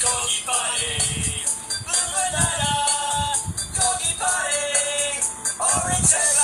Gogi Orange